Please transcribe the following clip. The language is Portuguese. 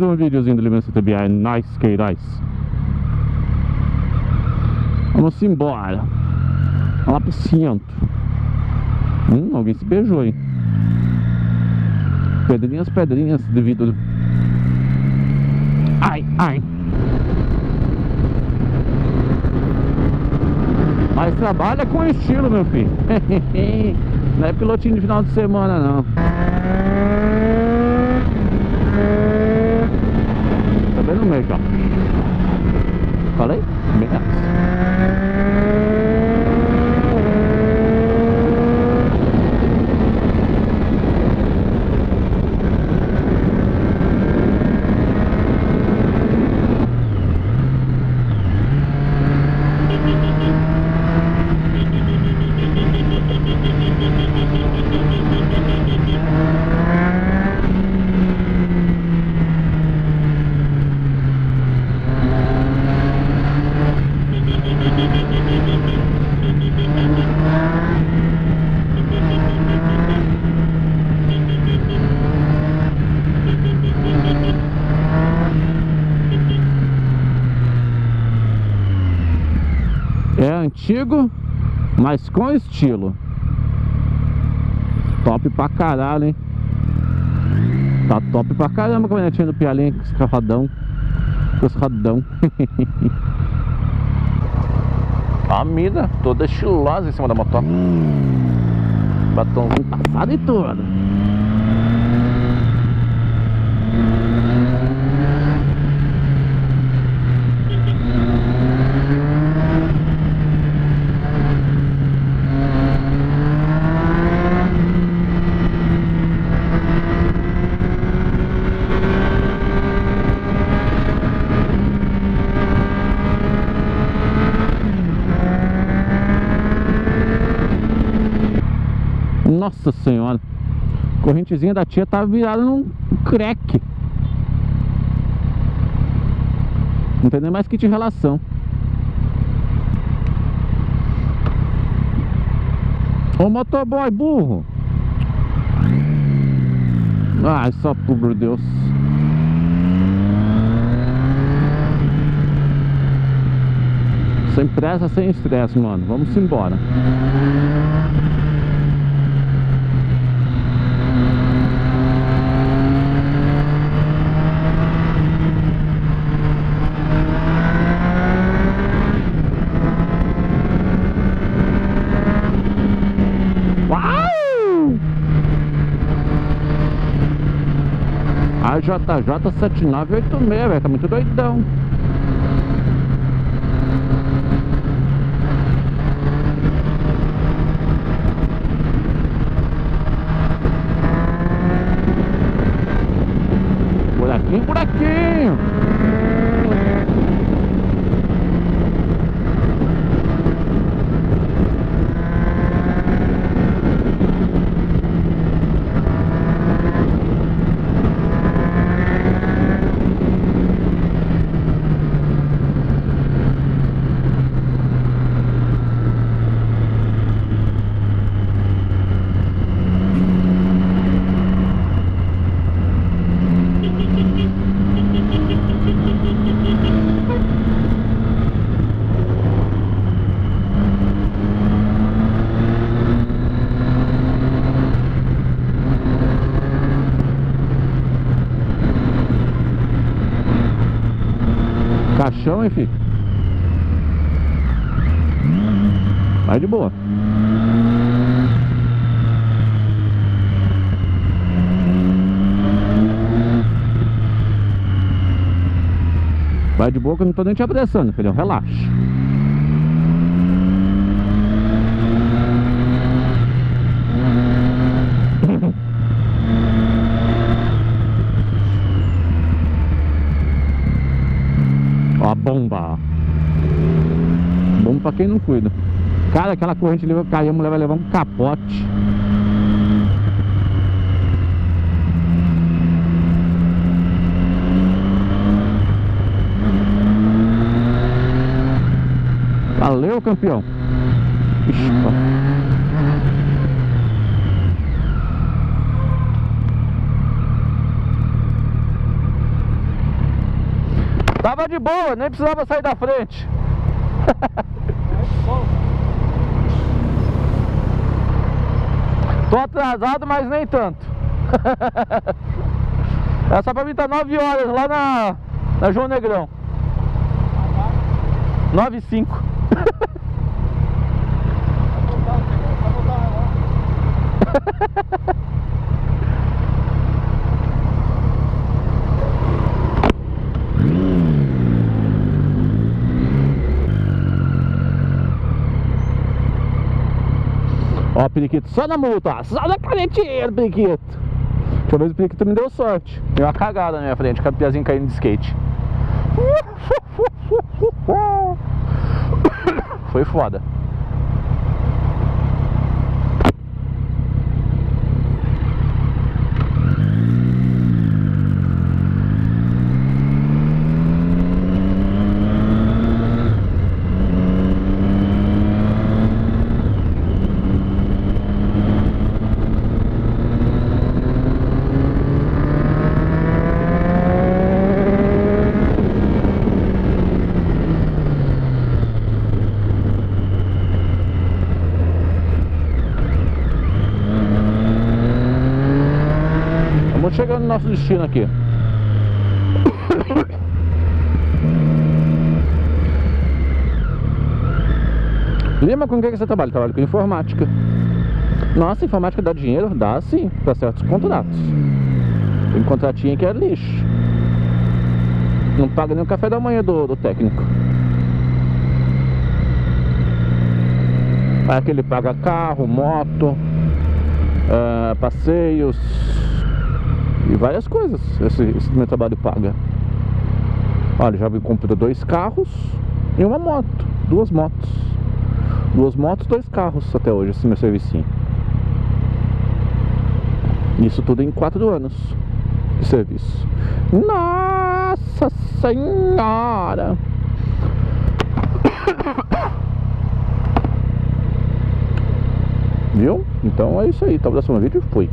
um videozinho do Limença TBI, nice Queiroz. Vamos embora. Lá pro centro. Hum, alguém se beijou, hein? Pedrinhas, pedrinhas de vidro. Ai, ai. Mas trabalha com estilo, meu filho. Não é pilotinho de final de semana, não. 好嘞 É antigo, mas com estilo. Top pra caralho, hein? Tá top pra caramba a caminhonetinha do Pialinha com esse carradão. Com esse radão. a mina toda estilosa em cima da moto. Batomzinho passado e tudo. Nossa senhora. Correntezinha da tia tá virada num crack Não tem nem mais kit de relação. Ô motoboy burro. Ai só por Deus. Sem pressa, sem estresse, mano. Vamos embora A JJ 7986, velho, tá muito doidão. Caixão, hein, filho? Vai de boa. Vai de boa que eu não tô nem te apressando, filhão. Relaxa. A bomba. Bomba pra quem não cuida. Cara, aquela corrente ali vai cair, a mulher vai levar um capote. Valeu, campeão. Ixi, Tava de boa, nem precisava sair da frente. Tô atrasado, mas nem tanto. Essa pra mim tá 9 horas lá na, na João Negrão. 9 e 5. Ó, periquito, só na multa, só na canetinha, periquito. Deixa eu o periquito me deu sorte. Deu uma cagada na minha frente, cada piazinho caindo de skate. Foi foda. Nosso destino aqui. Lima, com o que você trabalha? Trabalho com informática. Nossa, informática dá dinheiro? Dá sim, para certos contratos. Tem contratinho que é lixo. Não paga nem o café da manhã do, do técnico. Aí que ele paga carro, moto, uh, passeios e várias coisas esse, esse meu trabalho paga. Olha, já me comprei dois carros e uma moto, duas motos. Duas motos, dois carros até hoje, esse meu servicinho. Isso tudo em quatro anos de serviço. Nossa Senhora! Viu? Então é isso aí. Até o próximo vídeo. Fui.